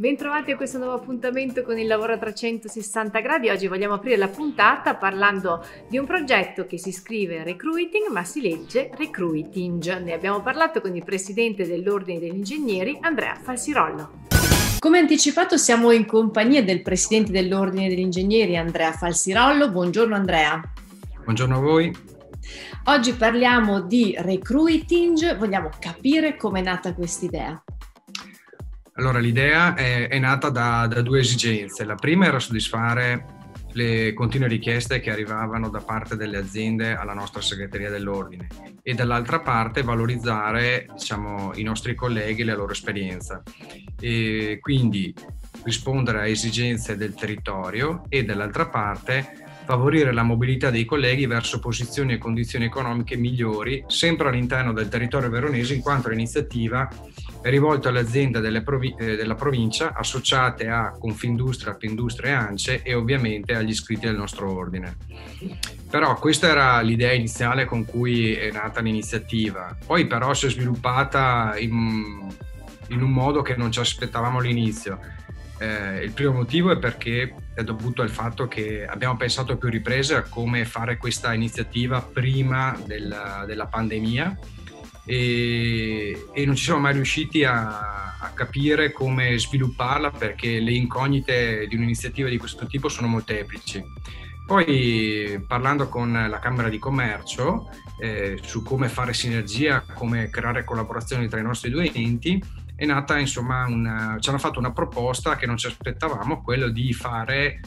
Bentrovati a questo nuovo appuntamento con il lavoro a 360 gradi. Oggi vogliamo aprire la puntata parlando di un progetto che si scrive recruiting ma si legge recruiting. Ne abbiamo parlato con il presidente dell'Ordine degli Ingegneri, Andrea Falsirollo. Come anticipato siamo in compagnia del presidente dell'Ordine degli Ingegneri, Andrea Falsirollo. Buongiorno Andrea. Buongiorno a voi. Oggi parliamo di recruiting, vogliamo capire come è nata questa idea. Allora, l'idea è, è nata da, da, due esigenze. La prima era soddisfare le continue richieste che arrivavano da parte delle aziende alla nostra segreteria dell'ordine e dall'altra parte valorizzare diciamo, i nostri colleghi e la loro esperienza. E quindi rispondere a esigenze del territorio e dall'altra parte favorire la mobilità dei colleghi verso posizioni e condizioni economiche migliori, sempre all'interno del territorio veronese, in quanto l'iniziativa è rivolta alle aziende provi- eh, della provincia associate a Confindustria, Appindustria e ANCE e ovviamente agli iscritti del nostro ordine. Però questa era l'idea iniziale con cui è nata l'iniziativa, poi però si è sviluppata in, in un modo che non ci aspettavamo all'inizio eh, il primo motivo è perché è dovuto al fatto che abbiamo pensato a più riprese a come fare questa iniziativa prima della, della pandemia e, e, non ci siamo mai riusciti a, a, capire come svilupparla perché le incognite di un'iniziativa di questo tipo sono molteplici. Poi parlando con la Camera di Commercio eh, su come fare sinergia, come creare collaborazioni tra i nostri due enti, è nata insomma una, ci hanno fatto una proposta che non ci aspettavamo, quello di fare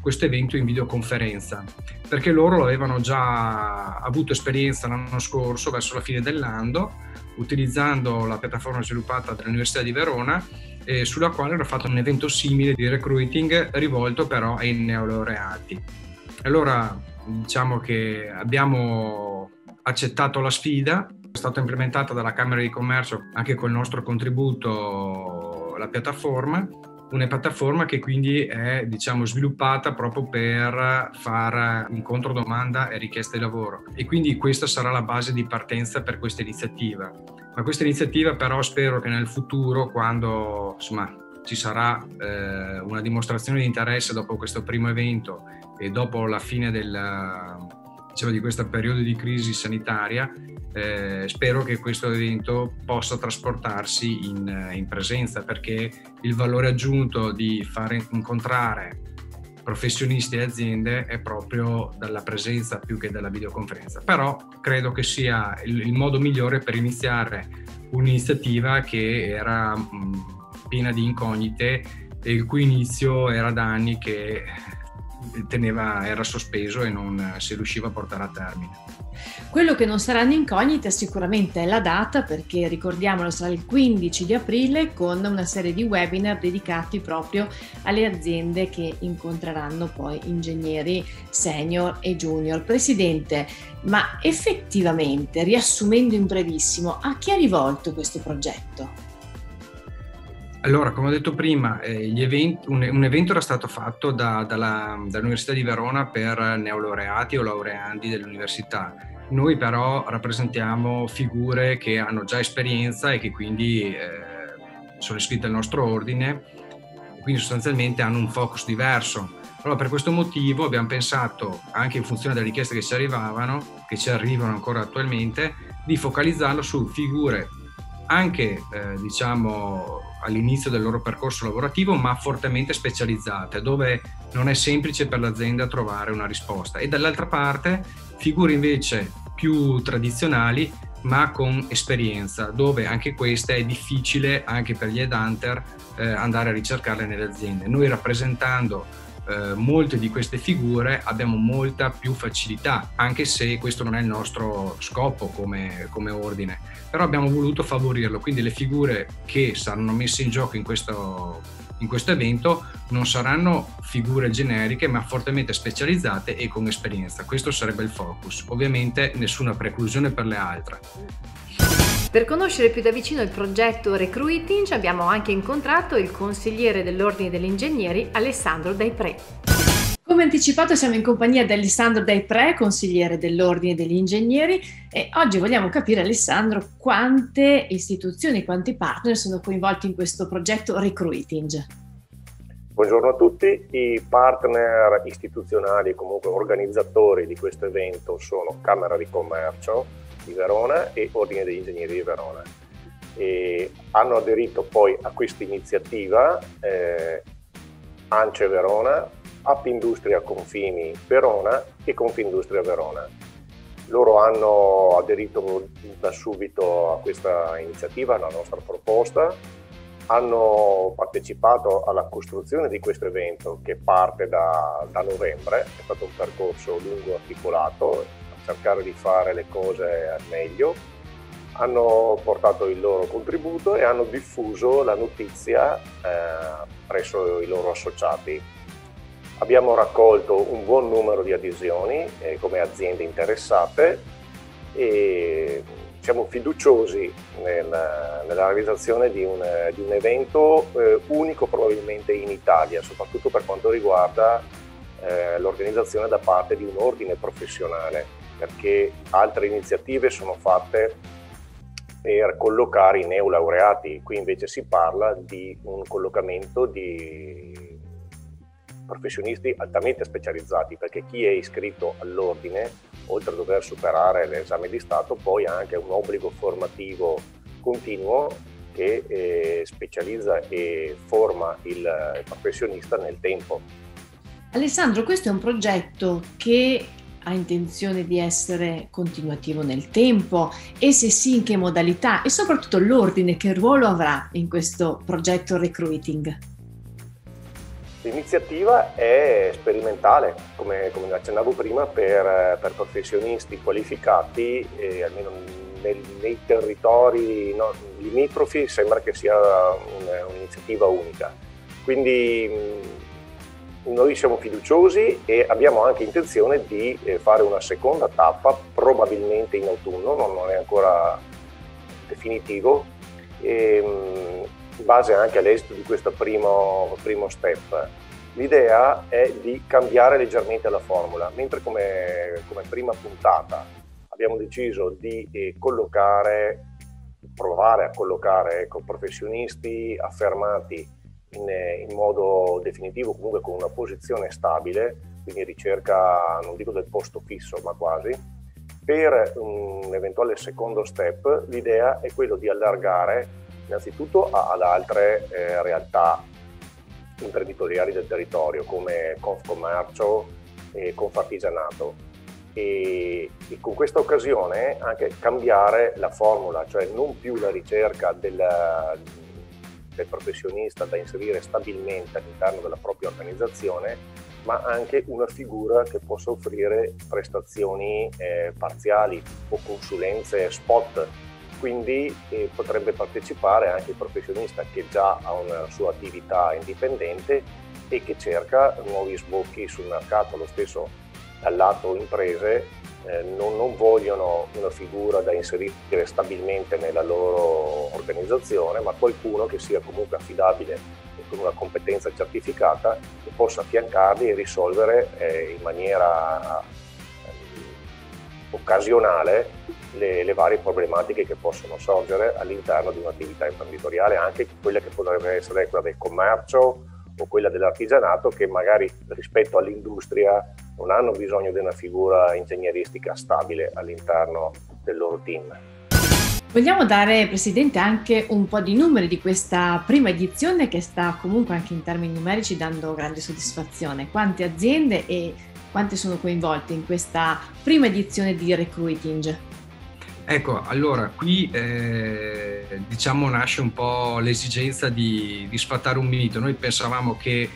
questo evento in videoconferenza, perché loro avevano già avuto esperienza l'anno scorso, verso la fine dell'anno, utilizzando la piattaforma sviluppata dall'Università di Verona, eh, sulla quale hanno fatto un evento simile di recruiting rivolto però ai neolaureati. Allora diciamo che abbiamo accettato la sfida è stata implementata dalla Camera di Commercio anche col nostro contributo la piattaforma, una piattaforma che quindi è diciamo, sviluppata proprio per fare incontro domanda e richiesta di lavoro e quindi questa sarà la base di partenza per questa iniziativa. Ma questa iniziativa però spero che nel futuro quando insomma, ci sarà eh, una dimostrazione di interesse dopo questo primo evento e dopo la fine del, diciamo, di questo periodo di crisi sanitaria, eh, spero che questo evento possa trasportarsi in, in, presenza perché il valore aggiunto di fare incontrare professionisti e aziende è proprio dalla presenza più che dalla videoconferenza. Però credo che sia il, il modo migliore per iniziare un'iniziativa che era mh, piena di incognite e il cui inizio era da anni che teneva, era sospeso e non si riusciva a portare a termine. Quello che non saranno incognite sicuramente è la data perché ricordiamolo sarà il 15 di aprile con una serie di webinar dedicati proprio alle aziende che incontreranno poi ingegneri senior e junior. Presidente, ma effettivamente, riassumendo in brevissimo, a chi è rivolto questo progetto? Allora, come ho detto prima, eh, eventi, un, un, evento era stato fatto da, dalla, dall'Università di Verona per neolaureati o laureandi dell'università. Noi però rappresentiamo figure che hanno già esperienza e che quindi eh, sono iscritte al nostro ordine, quindi sostanzialmente hanno un focus diverso. Allora, per questo motivo abbiamo pensato, anche in funzione delle richieste che ci arrivavano, che ci arrivano ancora attualmente, di focalizzarlo su figure anche, eh, diciamo, all'inizio del loro percorso lavorativo, ma fortemente specializzate, dove non è semplice per l'azienda trovare una risposta. E dall'altra parte figure invece più tradizionali, ma con esperienza, dove anche questa è difficile anche per gli headhunter eh, andare a ricercarle nelle aziende. Noi rappresentando eh, molte di queste figure abbiamo molta più facilità, anche se questo non è il nostro scopo come, come ordine, però abbiamo voluto favorirlo, quindi le figure che saranno messe in gioco in questo, in questo evento non saranno figure generiche ma fortemente specializzate e con esperienza. Questo sarebbe il focus. Ovviamente nessuna preclusione per le altre. Per conoscere più da vicino il progetto Recruiting abbiamo anche incontrato il consigliere dell'Ordine degli Ingegneri Alessandro Daipre. Come anticipato siamo in compagnia di Alessandro Pre, consigliere dell'Ordine degli Ingegneri e oggi vogliamo capire Alessandro quante istituzioni, quanti partner sono coinvolti in questo progetto Recruiting. Buongiorno a tutti, i partner istituzionali e comunque organizzatori di questo evento sono Camera di Commercio di Verona e Ordine degli Ingegneri di Verona. E hanno aderito poi a questa iniziativa eh, ANCE Verona, App Industria Confini Verona e Confindustria Verona. Loro hanno aderito da subito a questa iniziativa, alla nostra proposta, hanno partecipato alla costruzione di questo evento che parte da, da novembre, è stato un percorso lungo e articolato, cercare di fare le cose al meglio, hanno portato il loro contributo e hanno diffuso la notizia eh, presso i loro associati. Abbiamo raccolto un buon numero di adesioni eh, come aziende interessate e siamo fiduciosi nel, nella realizzazione di un, di un evento eh, unico probabilmente in Italia, soprattutto per quanto riguarda eh, l'organizzazione da parte di un ordine professionale, perché altre iniziative sono fatte per collocare i neolaureati, qui invece si parla di un collocamento di professionisti altamente specializzati, perché chi è iscritto all'ordine, oltre a dover superare l'esame di Stato, poi ha anche un obbligo formativo continuo che eh, specializza e forma il professionista nel tempo. Alessandro, questo è un progetto che ha intenzione di essere continuativo nel tempo e se sì in che modalità e soprattutto l'ordine che ruolo avrà in questo progetto recruiting? L'iniziativa è sperimentale, come, come accennavo prima, per, per professionisti qualificati, e almeno nel, nei territori no, limitrofi sembra che sia un, un'iniziativa unica. Quindi noi siamo fiduciosi e abbiamo anche intenzione di eh, fare una seconda tappa, probabilmente in autunno, non è ancora definitivo, e, in base anche all'esito di questo primo, primo step. L'idea è di cambiare leggermente la formula, mentre come, come prima puntata abbiamo deciso di eh, collocare, provare a collocare ecco, professionisti affermati in, in, modo definitivo, comunque con una posizione stabile, quindi ricerca, non dico del posto fisso, ma quasi. Per un eventuale secondo step, l'idea è quello di allargare innanzitutto ad altre eh, realtà imprenditoriali del territorio come Confcommercio e Confartigianato e, e, con questa occasione anche cambiare la formula, cioè non più la ricerca del, del professionista da inserire stabilmente all'interno della propria organizzazione, ma anche una figura che possa offrire prestazioni eh, parziali o consulenze spot quindi eh, potrebbe partecipare anche il professionista che già ha una sua attività indipendente e che cerca nuovi sbocchi sul mercato. Lo stesso dal lato imprese eh, non, non, vogliono una figura da inserire stabilmente nella loro organizzazione, ma qualcuno che sia comunque affidabile e con una competenza certificata che possa affiancarli e risolvere eh, in maniera eh, occasionale le, le, varie problematiche che possono sorgere all'interno di un'attività imprenditoriale, anche quelle che potrebbero essere quella del commercio o quella dell'artigianato che magari rispetto all'industria non hanno bisogno di una figura ingegneristica stabile all'interno del loro team. Vogliamo dare, Presidente, anche un po' di numeri di questa prima edizione che sta comunque anche in termini numerici dando grande soddisfazione. Quante aziende e quante sono coinvolte in questa prima edizione di Recruiting? Ecco, allora qui eh, diciamo nasce un po' l'esigenza di, di, sfatare un mito. Noi pensavamo che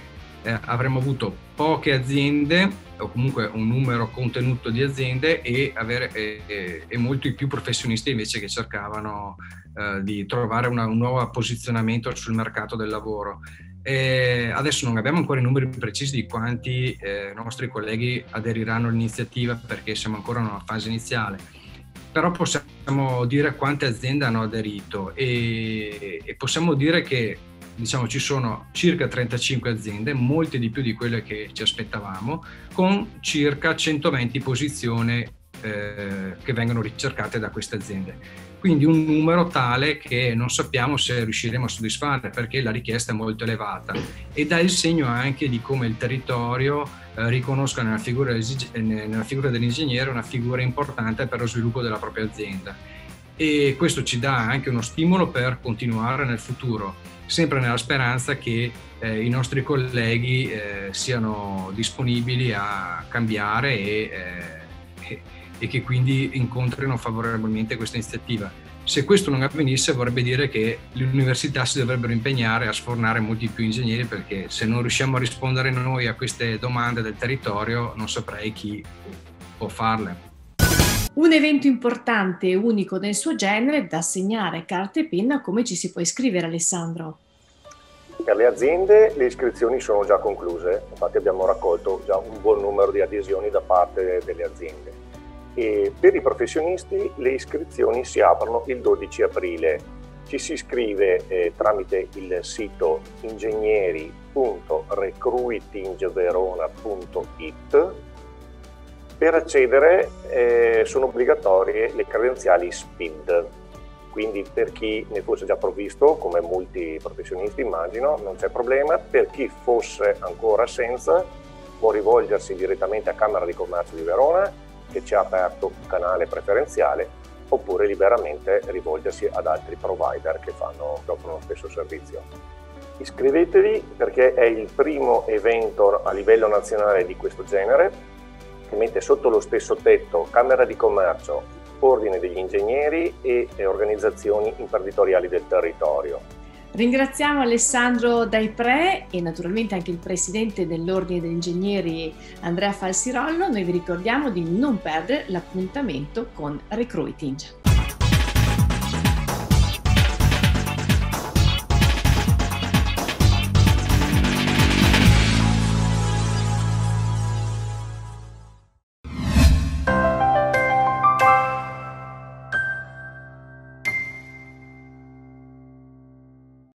eh, avremmo avuto poche aziende o comunque un numero contenuto di aziende e, avere, eh, e molti più professionisti invece che cercavano eh, di trovare una, un nuovo posizionamento sul mercato del lavoro. E adesso non abbiamo ancora i numeri precisi di quanti eh, nostri colleghi aderiranno all'iniziativa perché siamo ancora in una fase iniziale però possiamo dire quante aziende hanno aderito e, e possiamo dire che diciamo ci sono circa 35 aziende, molte di più di quelle che ci aspettavamo, con circa 120 posizioni eh, che vengono ricercate da queste aziende. Quindi un numero tale che non sappiamo se riusciremo a soddisfare perché la richiesta è molto elevata e dà il segno anche di come il territorio eh, riconosca nella figura, nella figura dell'ingegnere una figura importante per lo sviluppo della propria azienda. E questo ci dà anche uno stimolo per continuare nel futuro, sempre nella speranza che eh, i nostri colleghi eh, siano disponibili a cambiare e eh, e che quindi incontrino favorevolmente questa iniziativa. Se questo non avvenisse vorrebbe dire che le università si dovrebbero impegnare a sfornare molti più ingegneri perché se non riusciamo a rispondere noi a queste domande del territorio non saprei chi può farle. Un evento importante e unico nel suo genere da segnare carta e penna come ci si può iscrivere Alessandro? Per le aziende le iscrizioni sono già concluse, infatti abbiamo raccolto già un buon numero di adesioni da parte delle aziende. E per i professionisti le iscrizioni si aprono il 12 aprile. Ci si iscrive eh, tramite il sito ingegneri.recruitingverona.it. Per accedere eh, sono obbligatorie le credenziali SPID, quindi per chi ne fosse già provvisto, come molti professionisti immagino, non c'è problema. Per chi fosse ancora senza, può rivolgersi direttamente a Camera di Commercio di Verona che ci ha aperto un canale preferenziale oppure liberamente rivolgersi ad altri provider che, fanno, offrono lo stesso servizio. Iscrivetevi perché è il primo evento a livello nazionale di questo genere che mette sotto lo stesso tetto Camera di Commercio, Ordine degli Ingegneri e organizzazioni imprenditoriali del territorio. Ringraziamo Alessandro Daipre e naturalmente anche il presidente dell'Ordine degli Ingegneri Andrea Falsirollo. Noi vi ricordiamo di non perdere l'appuntamento con Recruiting.